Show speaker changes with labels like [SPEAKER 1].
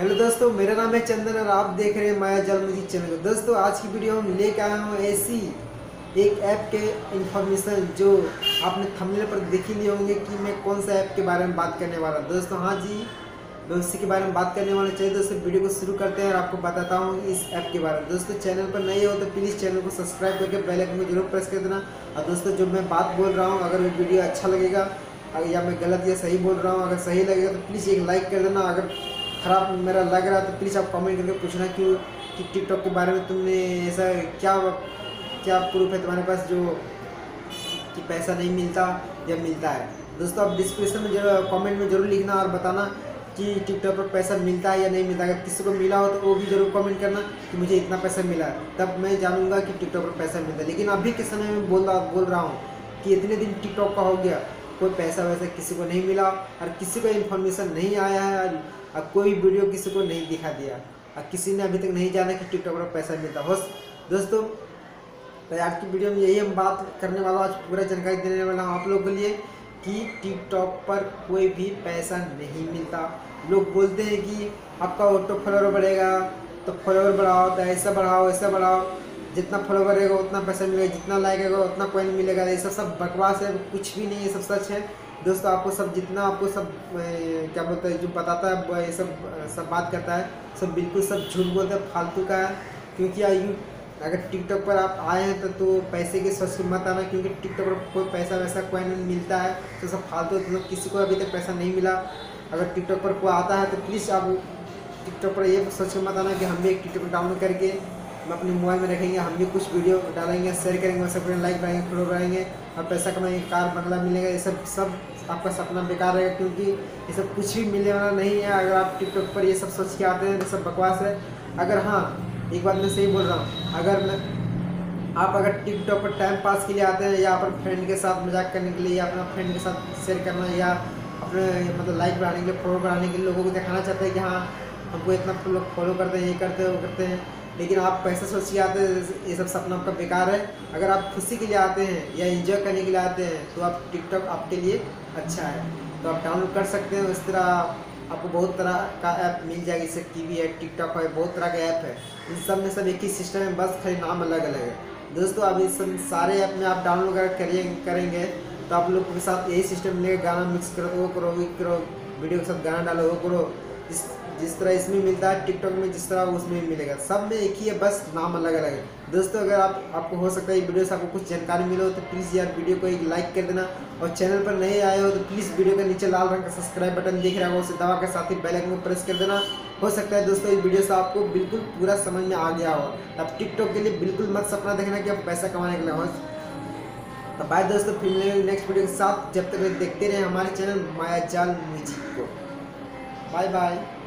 [SPEAKER 1] Hello दोस्तों, मेरा नाम है चंदन और आप देख रहे हैं माया जल म्यूज़िक चैनल। दोस्तों, आज की वीडियो में लेके आया हूँ ऐसी एक ऐप के इंफॉर्मेशन जो आपने थंबनेल पर देख ही लिए होंगे कि मैं कौन सा ऐप के बारे में बात करने वाला हूँ। दोस्तों हाँ जी, मैं उसी के बारे में बात करने वाला चाहिए दोस्तों, वीडियो को शुरू करते हैं और आपको बताता हूँ इस ऐप के बारे में। दोस्तों, चैनल पर नए हो तो प्लीज़ चैनल को सब्सक्राइब करके बेल आइकन को ज़रूर प्रेस कर देना। और दोस्तों, जो मैं बात बोल रहा हूँ, अगर वीडियो अच्छा लगेगा, या मैं गलत या सही बोल रहा हूँ, अगर सही लगेगा तो प्लीज़ एक लाइक कर देना। अगर ख़राब मेरा लग रहा तो प्लीज़ आप कमेंट करके पूछना क्यों कि टिकटॉक के बारे में तुमने ऐसा क्या क्या प्रूफ है तुम्हारे पास जो, कि पैसा नहीं मिलता या मिलता है? दोस्तों, आप डिस्क्रिप्शन में ज़रूर कमेंट में ज़रूर लिखना और बताना कि टिकटॉक पर पैसा मिलता है या नहीं मिलता अगर किसी को मिला हो तो वो भी ज़रूर कमेंट करना कि मुझे इतना पैसा मिला तब मैं जानूँगा कि टिकटॉक पर पैसा मिलता है। लेकिन अभी के समय में बोल रहा बोल रहा हूँ कि इतने दिन टिकटॉक का हो गया। कोई पैसा वैसा किसी को नहीं मिला और किसी को इन्फॉर्मेशन नहीं आया है और कोई वीडियो किसी को नहीं दिखा दिया। और किसी ने अभी तक नहीं जाना कि टिकटॉक पर पैसा मिलता। हो दोस्तों तो आज की वीडियो में यही हम बात करने वाला आज पूरा जानकारी देने वाला हूँ आप लोग के लिए कि टिकटॉक पर कोई भी पैसा नहीं मिलता। लोग बोलते हैं कि आपका ऑटो फॉलोअर बढ़ेगा तो फॉलोअर बढ़ाओ तो ऐसा बढ़ाओ ऐसा बढ़ाओ। जितना फॉलोवर रहेगा उतना पैसा मिलेगा जितना लाइक रहेगा उतना कॉइन मिलेगा। ये सब सब बकवास है कुछ भी नहीं ये सब सच है। दोस्तों आपको सब जितना आपको सब क्या बोलते हैं जो बताता है ये सब सब बात करता है सब बिल्कुल सब झूठ बोलते हैं फालतू का है। क्योंकि यू अगर टिकटॉक पर आप आए हैं तो, तो पैसे की सोच के मत आना क्योंकि टिकटॉक पर कोई पैसा वैसा कोई मिलता है तो सब फालतू तो किसी को अभी तक पैसा नहीं मिला। अगर टिकटॉक पर कोई आता है तो प्लीज़ आप टिकटॉक पर ये सोच के मत आना कि हम भी एक टिकटॉक डाउनलोड करके हम अपने मोबाइल में रखेंगे हम भी कुछ वीडियो डालेंगे शेयर करेंगे, सब लाइक बनाएँगे फॉलो बढ़ाएँगे और पैसा कमाएँगे, कार बंगला मिलेगा, ये सब सब आपका सपना बेकार रहेगा, क्योंकि ये सब कुछ भी मिलने वाला नहीं है। अगर आप टिकटॉक पर ये सब सोच के आते हैं तो सब बकवास है। अगर हाँ एक बात मैं सही बोल रहा हूँ, अगर मैं, आप अगर टिकटॉक पर टाइम पास के लिए आते हैं, या अपने फ्रेंड के साथ मज़ाक करने के लिए, या अपना फ्रेंड के साथ शेयर करना, या अपने मतलब लाइक बढ़ाने के लिए फॉलो बढ़ाने के लिए लोगों को दिखाना चाहते हैं कि हाँ हमको इतना लोग फॉलो करते हैं, ये करते हैं, वो करते हैं लेकिन आप पैसे सोच के आते हैं ये सब सपना आपका बेकार है। अगर आप खुशी के लिए आते हैं या इन्जॉय करने के लिए आते हैं तो आप टिकटॉक आपके लिए अच्छा है। तो आप डाउनलोड कर सकते हैं, इस तरह आपको बहुत तरह का ऐप मिल जाएगा, जैसे टी वी है टिकटॉक है, बहुत तरह का ऐप है। इन सब में सब एक ही सिस्टम है, बस खाली नाम अलग अलग है। दोस्तों, अब इस सब सारे ऐप में आप डाउनलोड करिए, करेंगे तो आप लोग के साथ यही सिस्टम मिलेगा गाना मिक्स करो, वो करो वो करो वीडियो के साथ गाना डालो, वो करो। इस, जिस तरह इसमें मिलता है टिकटॉक में जिस तरह उसमें मिलेगा। सब में एक ही है, बस नाम अलग अलग है। दोस्तों, अगर आप, आपको हो सकता है वीडियो से आपको कुछ जानकारी मिले हो तो प्लीज़ यार वीडियो को एक लाइक कर देना। और चैनल पर नए आए हो तो प्लीज़ वीडियो के नीचे लाल रंग का सब्सक्राइब बटन दिख रहा है, उसे दबा के साथ ही बेल आइकन को प्रेस कर देना। हो सकता है दोस्तों इस वीडियो से आपको बिल्कुल पूरा समझ में आ गया हो। अब टिकटॉक के लिए बिल्कुल मत सपना देखना कि आप पैसा कमाने के लिए हो। तो बाय दोस्तों, फिर मिलेंगे नेक्स्ट वीडियो के साथ। जब तक देखते रहे हमारे चैनल माया जाल म्यूज़िक को। Bye bye